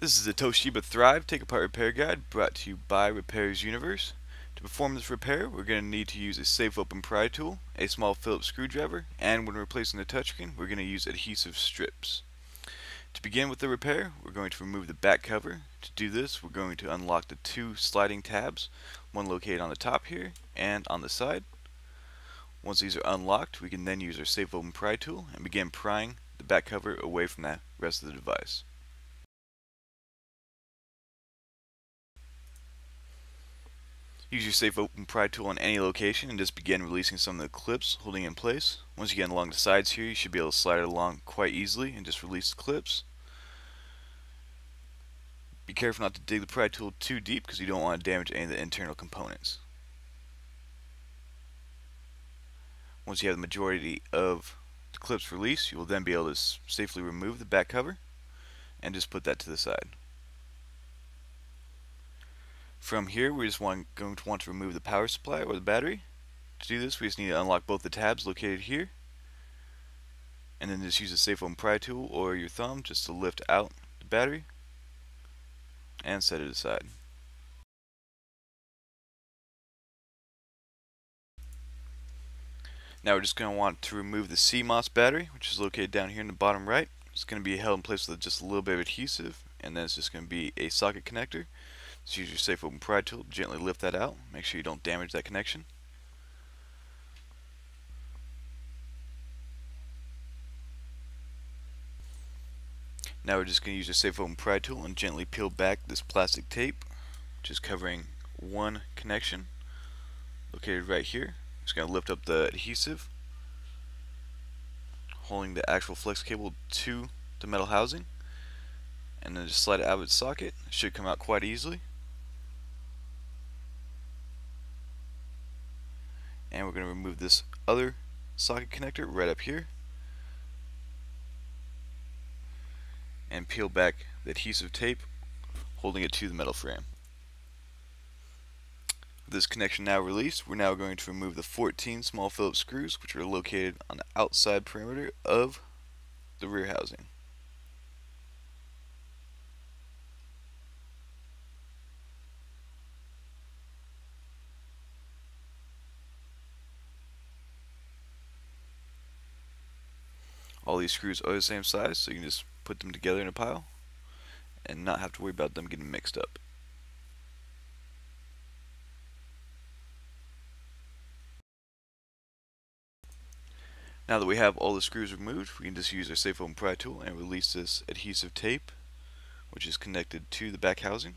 This is the Toshiba Thrive Take Apart Repair Guide brought to you by Repairs Universe. To perform this repair, we're going to need to use a safe open pry tool, a small Phillips screwdriver, and when replacing the touchscreen, we're going to use adhesive strips. To begin with the repair, we're going to remove the back cover. To do this, we're going to unlock the two sliding tabs, one located on the top here and on the side. Once these are unlocked, we can then use our safe open pry tool and begin prying the back cover away from the rest of the device. Use your safe open pry tool on any location and just begin releasing some of the clips holding in place. Once you get along the sides here, you should be able to slide it along quite easily and just release the clips. Be careful not to dig the pry tool too deep because you don't want to damage any of the internal components. Once you have the majority of the clips released, you will then be able to safely remove the back cover and just put that to the side. From here, we just want, going to want to remove the power supply or the battery. To do this, we just need to unlock both the tabs located here. And then just use a safe open pry tool or your thumb just to lift out the battery and set it aside. Now we're just going to want to remove the CMOS battery, which is located down here in the bottom right. It's going to be held in place with just a little bit of adhesive, and then it's just going to be a socket connector. Use your safe open pry tool, gently lift that out, make sure you don't damage that connection. Now we're just going to use your safe open pry tool and gently peel back this plastic tape, which is covering one connection located right here. Just going to lift up the adhesive, holding the actual flex cable to the metal housing, and then just slide it out of its socket. It should come out quite easily. And we're going to remove this other socket connector right up here and peel back the adhesive tape holding it to the metal frame. With this connection now released, we're now going to remove the 14 small Phillips screws which are located on the outside perimeter of the rear housing. All these screws are the same size so you can just put them together in a pile and not have to worry about them getting mixed up. Now that we have all the screws removed, we can just use our safe open pry tool and release this adhesive tape which is connected to the back housing.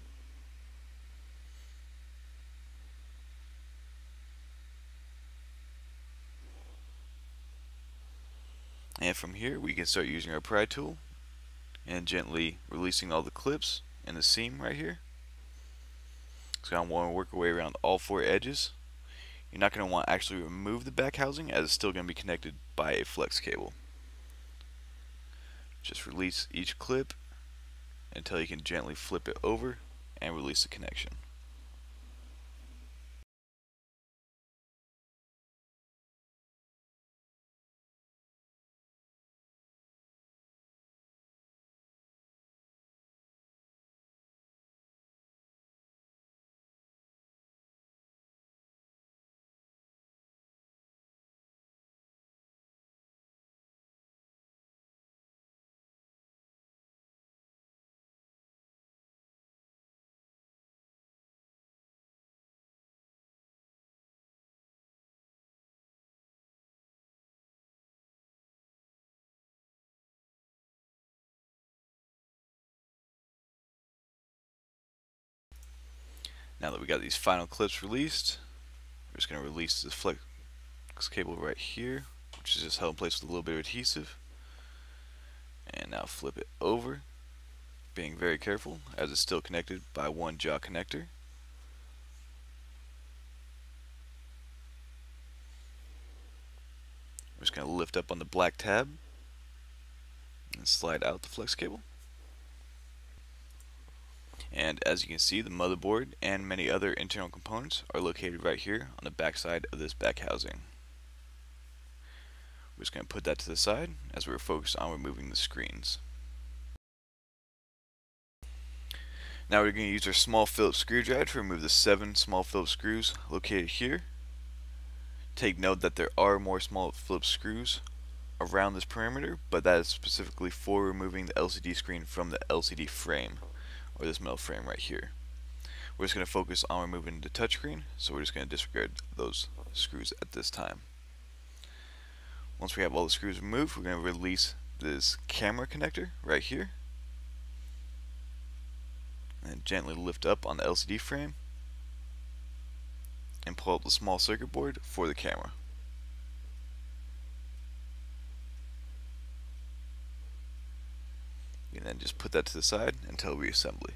And from here we can start using our pry tool and gently releasing all the clips and the seam right here. So I want to work our way around all four edges. You're not going to want to actually remove the back housing as it's still going to be connected by a flex cable. Just release each clip until you can gently flip it over and release the connection. Now that we got these final clips released, we're just going to release this flex cable right here, which is just held in place with a little bit of adhesive. And now flip it over, being very careful as it's still connected by one jaw connector. We're just going to lift up on the black tab and slide out the flex cable. And as you can see, the motherboard and many other internal components are located right here on the back side of this back housing. We're just going to put that to the side as we're focused on removing the screens. Now we're going to use our small Phillips screwdriver to remove the seven small Phillips screws located here. Take note that there are more small Phillips screws around this perimeter, but that is specifically for removing the LCD screen from the LCD frame, or this metal frame right here. We're just going to focus on removing the touchscreen, so we're just going to disregard those screws at this time. Once we have all the screws removed, we're going to release this camera connector right here and gently lift up on the LCD frame and pull out the small circuit board for the camera. And then just put that to the side until reassembly.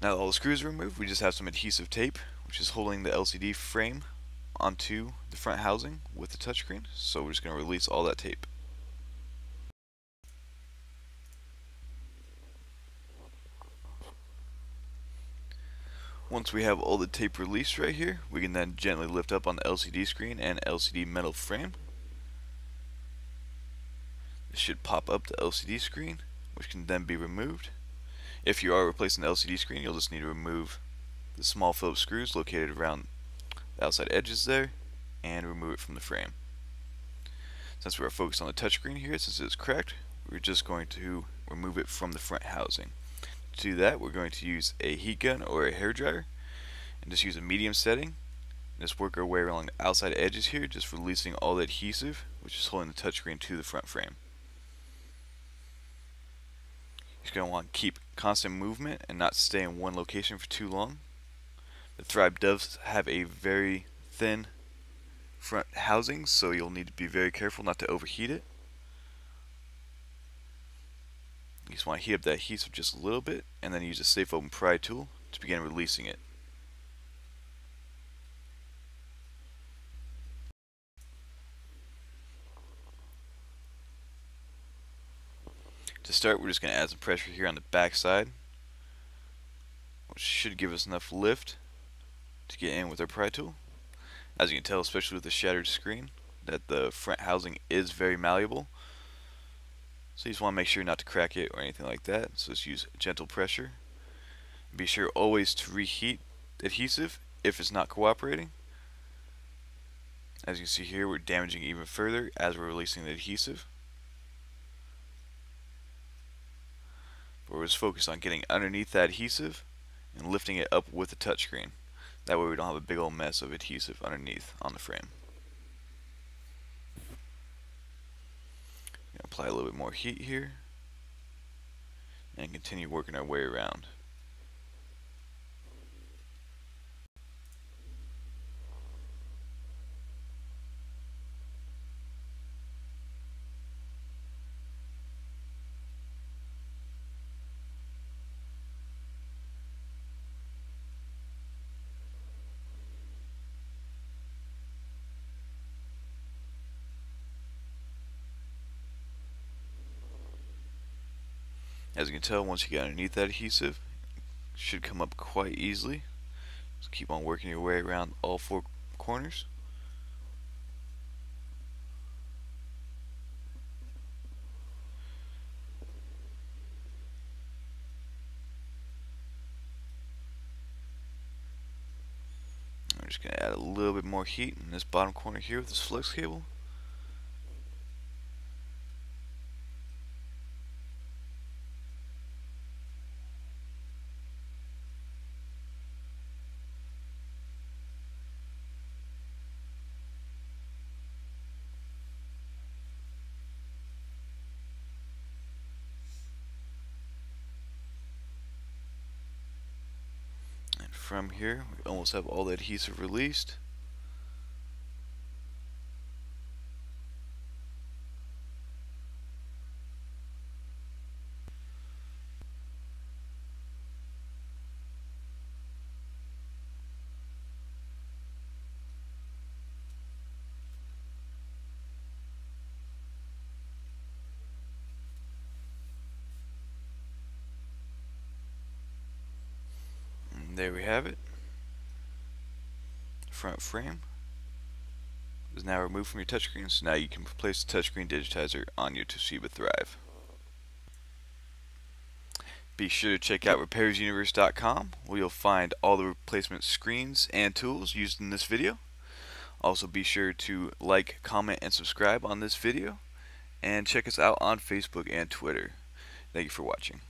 Now that all the screws are removed, we just have some adhesive tape, which is holding the LCD frame onto the front housing with the touchscreen. So we're just going to release all that tape. Once we have all the tape released right here, we can then gently lift up on the LCD screen and LCD metal frame. This should pop up the LCD screen, which can then be removed. If you are replacing the LCD screen, you'll just need to remove the small Phillips screws located around the outside edges there and remove it from the frame. Since we're focused on the touchscreen here, since it's cracked, we're just going to remove it from the front housing. To do that, we're going to use a heat gun or a hair dryer and just use a medium setting. Just work our way along the outside edges here, just releasing all the adhesive, which is holding the touchscreen to the front frame. You're going to want to keep constant movement and not stay in one location for too long. The Thrive does have a very thin front housing, so you'll need to be very careful not to overheat it. You just want to heat up that adhesive just a little bit and then use a safe open pry tool to begin releasing it. To start we're just going to add some pressure here on the back side which should give us enough lift to get in with our pry tool. As you can tell especially with the shattered screen that the front housing is very malleable so you just want to make sure not to crack it or anything like that. So just use gentle pressure. Be sure always to reheat adhesive if it's not cooperating. As you can see here, we're damaging even further as we're releasing the adhesive. But just focused on getting underneath that adhesive and lifting it up with the touchscreen. That way we don't have a big old mess of adhesive underneath on the frame. apply a little bit more heat here and continue working our way around. As you can tell, once you get underneath that adhesive, should come up quite easily. Just keep on working your way around all four corners. I'm just going to add a little bit more heat in this bottom corner here with this flex cable. From here. We almost have all the adhesive released. There we have it. Front frame is now removed from your touchscreen, so now you can place the touchscreen digitizer on your Toshiba Thrive. Be sure to check out repairsuniverse.com where you'll find all the replacement screens and tools used in this video. Also be sure to like, comment, and subscribe on this video and check us out on Facebook and Twitter. Thank you for watching.